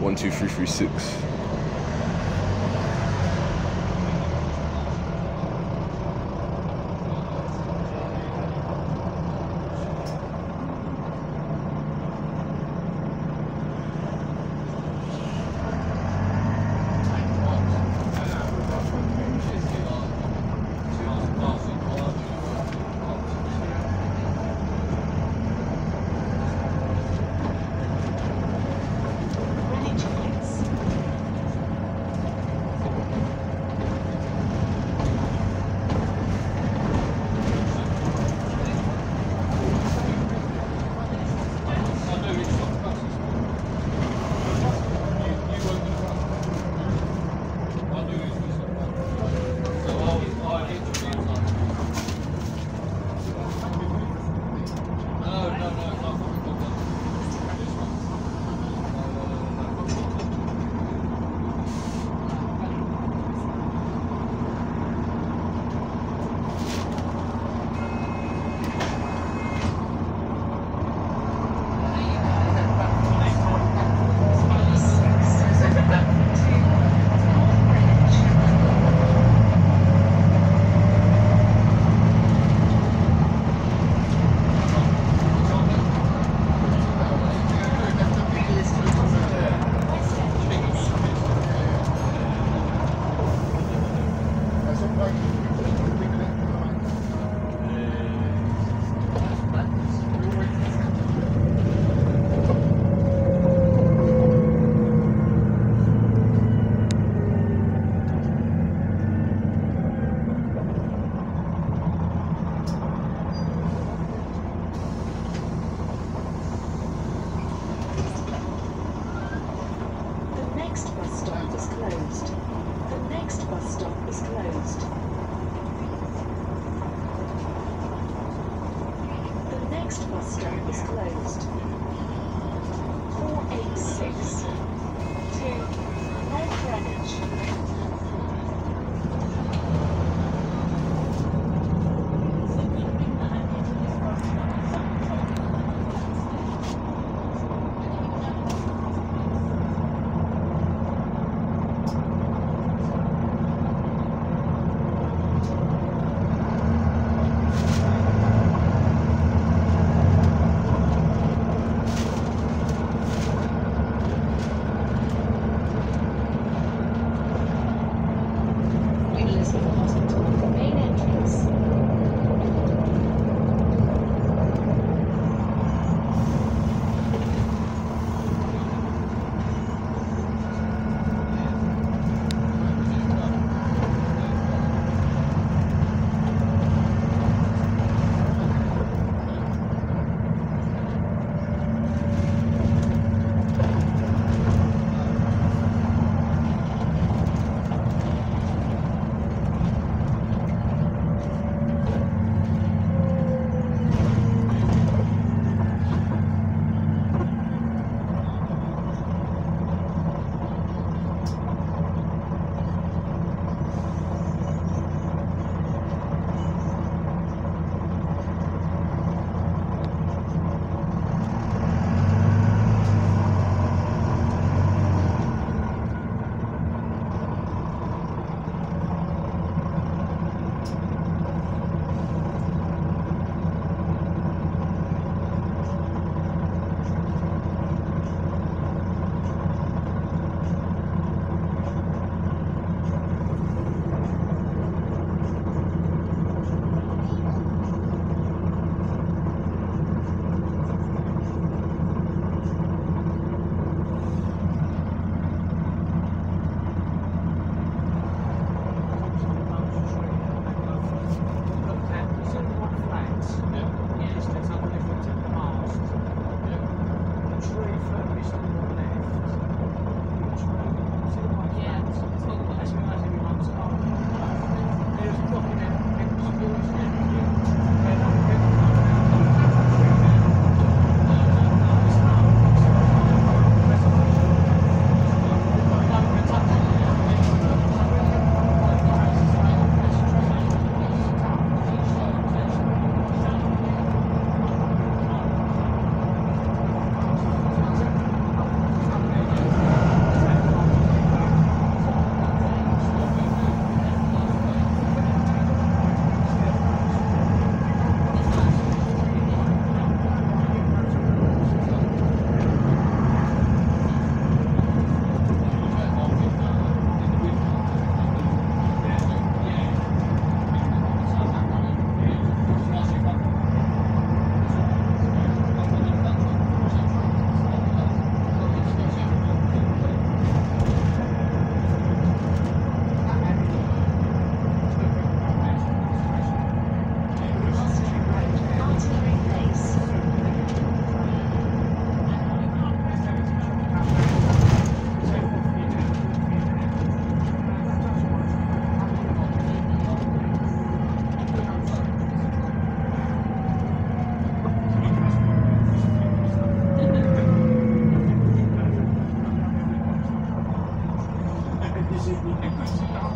One, two, three, three, six. is it?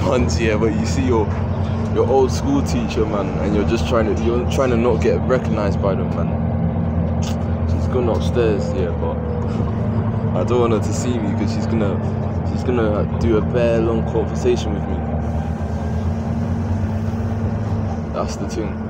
Them yeah, but you see your your old school teacher, man, and you're just trying to you're trying to not get recognized by them, man. She's gone upstairs, yeah, but I don't want her to see me because she's gonna she's gonna do a bare long conversation with me. That's the thing.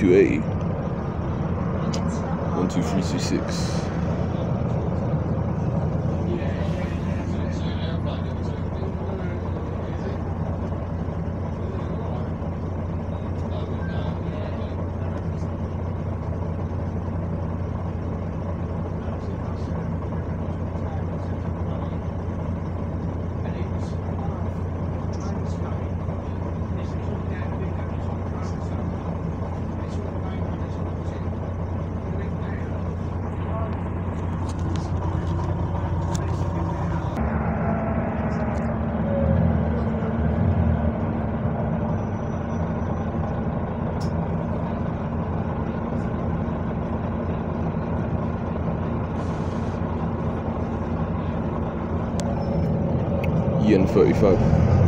280. 12326. Yen thirty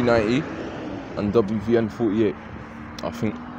five. One two three ninety and WVN forty eight. I think.